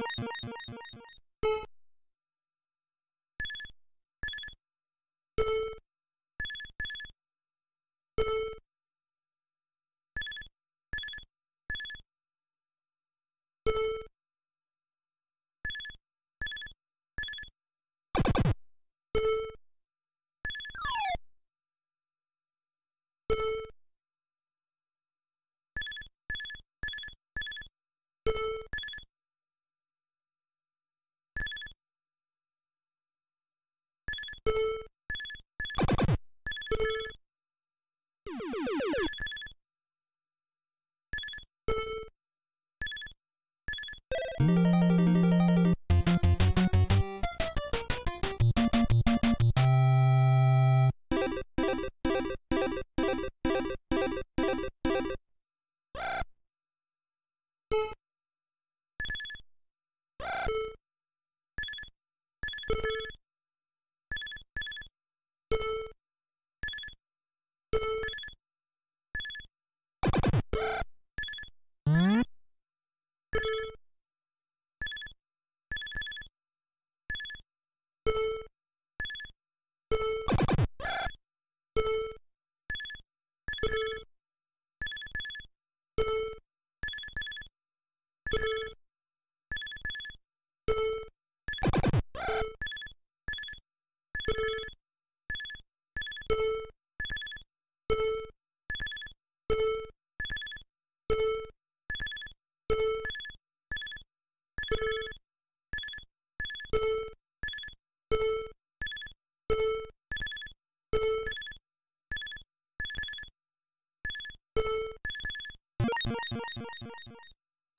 Thank you. You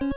you